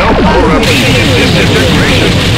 No more replication disintegration.